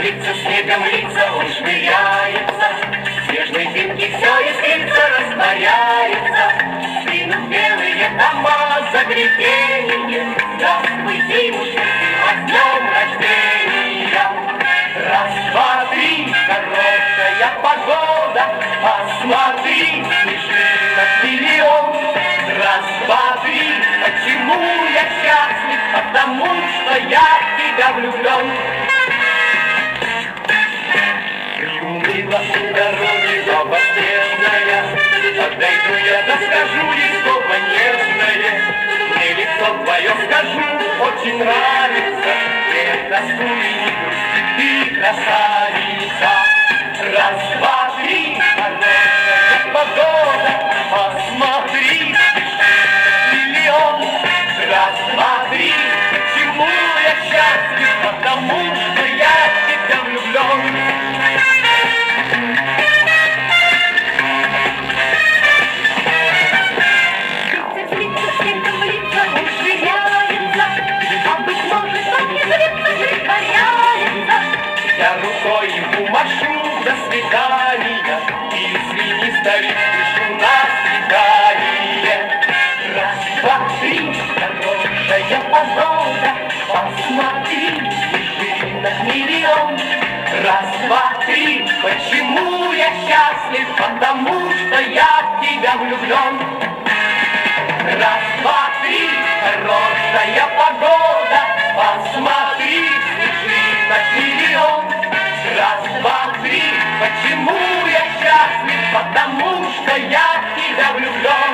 Злится снегом лица, он швыряется, Снежной зимки все искрится, растворяется, Стынут белые дома за гребеньем, Здравствуй, зимушка, о днем рождения. Раз, два, три, хорошая погода, Посмотри, смешинок миллион. Раз, два, три, почему я счастлив, Потому что я в тебя влюблен дороги баба снежная, Подойду я, да ей слово нежное. Мне лицо твое скажу, очень нравится, Не тосуй, не грусти, ты погода, Посмотри, миллион. Раз, два, я счастлив? Потому что до свидания. Извини, старик, пишу на свидание Раз, два, три, хорошая погода. Посмотри, снежинок миллион. Раз, два, три, почему я счастлив? Потому что я в тебя влюблен. Раз, два, три, хорошая погода, я тебя влюблен.